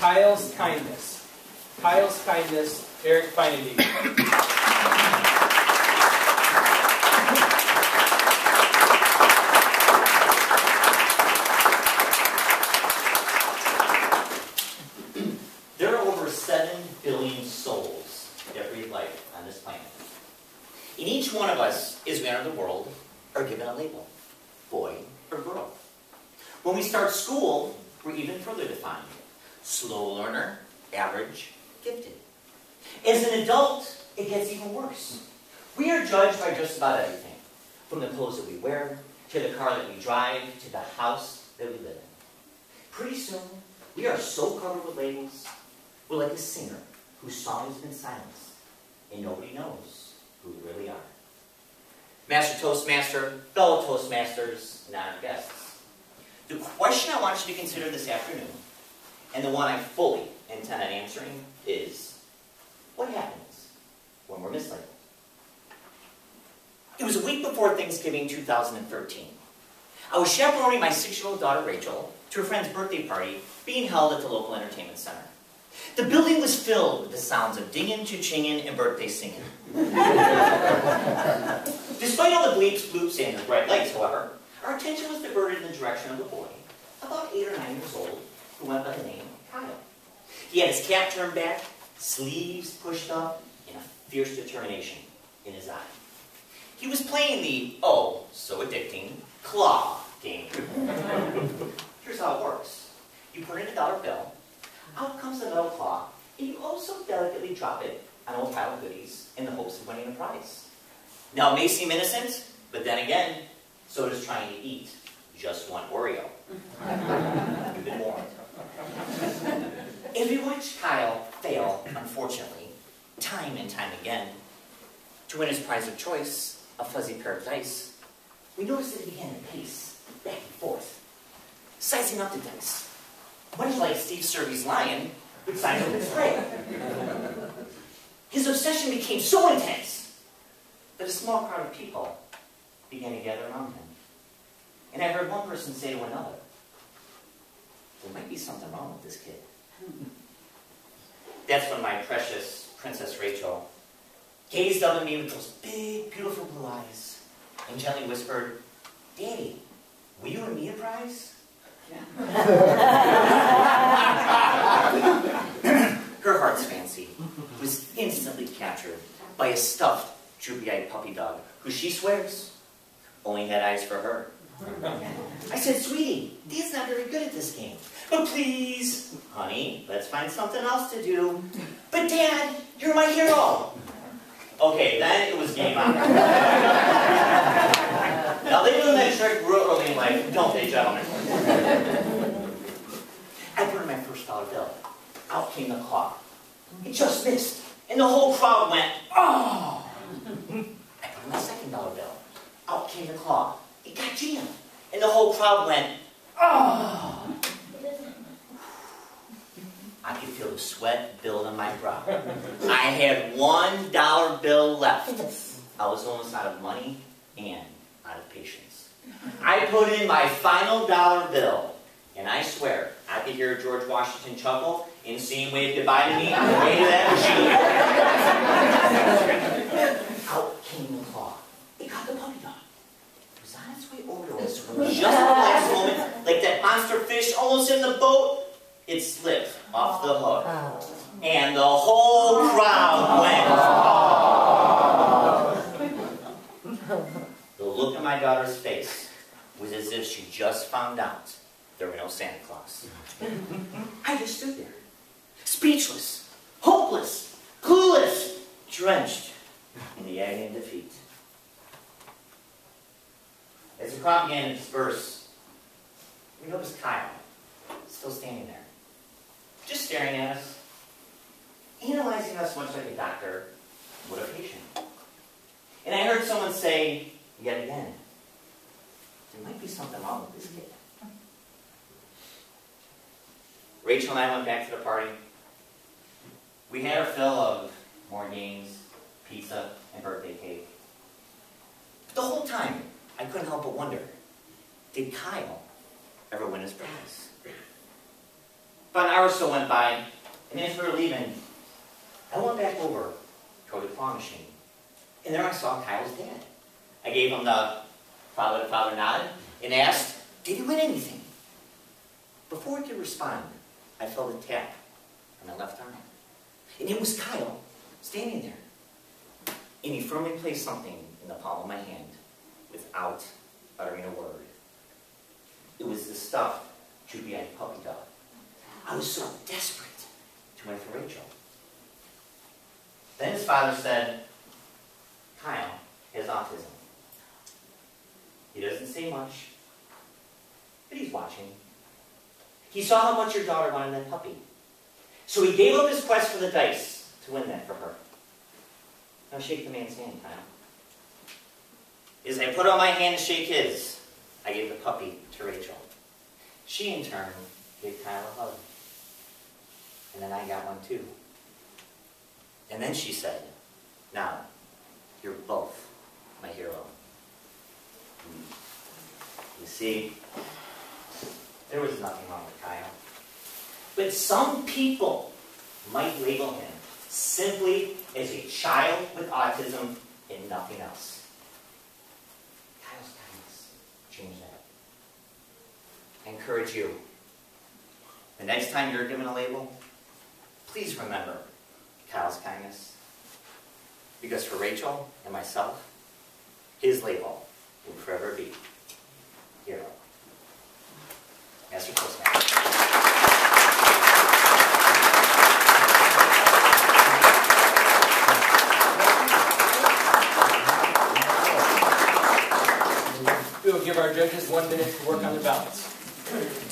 Kyle's Kindness. Kyle's Kindness, Eric Feinendegen. There are over 7 billion souls that breathe life on this planet. And each one of us, as we enter the world, are given a label, boy or girl. When we start school, we're even further defined. Slow learner, average, gifted. As an adult, it gets even worse. We are judged by just about everything, from the clothes that we wear, to the car that we drive, to the house that we live in. Pretty soon, we are so covered with labels, we're like a singer whose song has been silenced, and nobody knows who we really are. Master Toastmaster, fellow Toastmasters, and honored guests. The question I want you to consider this afternoon, and the one I fully intend on answering, is what happens when we're mislabeled? It was a week before Thanksgiving 2013. I was chaperoning my six-year-old daughter Rachel to a friend's birthday party being held at the local entertainment center. The building was filled with the sounds of dingin', cha-chingin', and birthday singing. Despite all the bleeps, bloops, and the bright lights, however, our attention was diverted in the direction of a boy, about eight or nine years old, who went by the name Kyle. He had his cap turned back, sleeves pushed up, and a fierce determination in his eye. He was playing the, oh, so addicting, claw game. Here's how it works. You put in a dollar bill, out comes the metal claw, and you also delicately drop it on a little pile of goodies in the hopes of winning a prize. Now, it may seem innocent, but then again, so does trying to eat just one Oreo. You've been warned. As we watch Kyle fail, unfortunately, time and time again, to win his prize of choice, a fuzzy pair of dice, we noticed that he began to pace back and forth, sizing up the dice, much like Steve Servy's lion would size up his prey. His obsession became so intense that a small crowd of people began to gather around him. And I heard one person say to another, there might be something wrong with this kid. That's when my precious Princess Rachel gazed up at me with those big, beautiful blue eyes and gently whispered, Daddy, will you win me a prize? Her heart's fancy was instantly captured by a stuffed, droopy-eyed puppy dog who she swears only had eyes for her. I said, sweetie, Dad's not very good at this game. But please, honey, let's find something else to do. But Dad, you're my hero. Okay, then it was game on. now they learn that trick real early in life, don't they, gentlemen? I put in my first dollar bill. Out came the claw. It just missed. And the whole crowd went, oh! I put in my second dollar bill. Out came the claw. It got jammed. And the whole crowd went, oh! I could feel the sweat build on my brow. I had one dollar bill left. I was almost out of money and out of patience. I put in my final dollar bill, and I swear, I could hear George Washington chuckle and see him wave goodbye to me on the way to that machine. Out came the claw. It got the puppy dog. It was on its way over to us when just the last moment, like that monster fish almost in the boat, it slipped off the hook. Oh. And the whole crowd went, oh. The look on my daughter's face was as if she just found out there were no Santa Claus. I just stood there, speechless, hopeless, clueless, drenched in the agony of defeat. As crowd began to disperse, we notice Kyle still standing there, just staring at us, analyzing us much like a doctor would a patient. And I heard someone say, yet again, there might be something wrong with this kid. Rachel and I went back to the party. We had our fill of more games, pizza, and birthday cake. But the whole time, I couldn't help but wonder, did Kyle ever win his prize? About an hour or so went by, and as we were leaving, I went back over toward the claw machine. And there I saw Kyle's dad. I gave him the father to father nod and asked, Did he win anything? Before I could respond, I felt a tap on my left arm. And it was Kyle standing there. And he firmly placed something in the palm of my hand without uttering a word. It was the stuff Judy had puppy dog. I was so desperate to win for Rachel. Then his father said, Kyle has autism. He doesn't say much, but he's watching. He saw how much your daughter wanted that puppy. So he gave up his quest for the dice to win that for her. Now shake the man's hand, Kyle. As I put out my hand to shake his, I gave the puppy to Rachel. She, in turn, gave Kyle a hug. And then I got one too. And then she said, Now, you're both my hero. You see, there was nothing wrong with Kyle. But some people might label him simply as a child with autism and nothing else. Kyle's changed that. I encourage you, the next time you're given a label, please remember Kyle's kindness. Because for Rachel and myself, his label will forever be hero. Master Toastmaster. our judges one minute to work on their ballots.